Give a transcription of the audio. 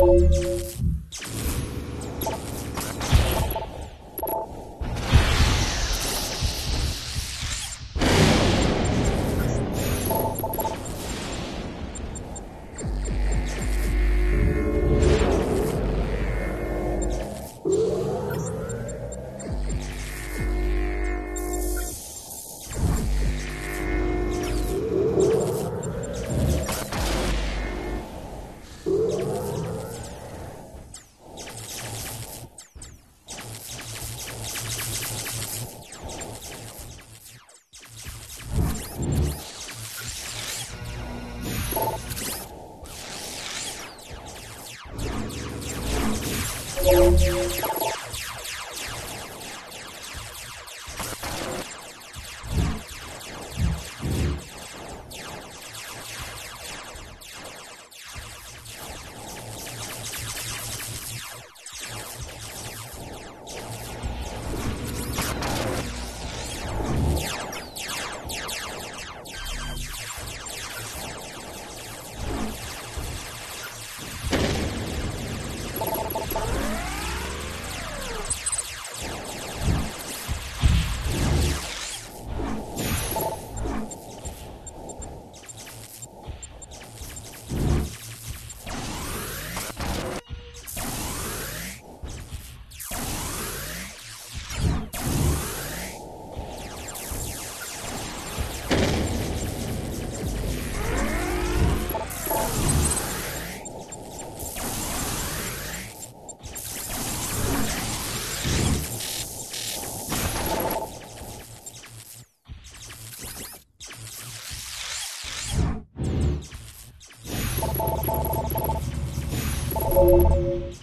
Música Thank you.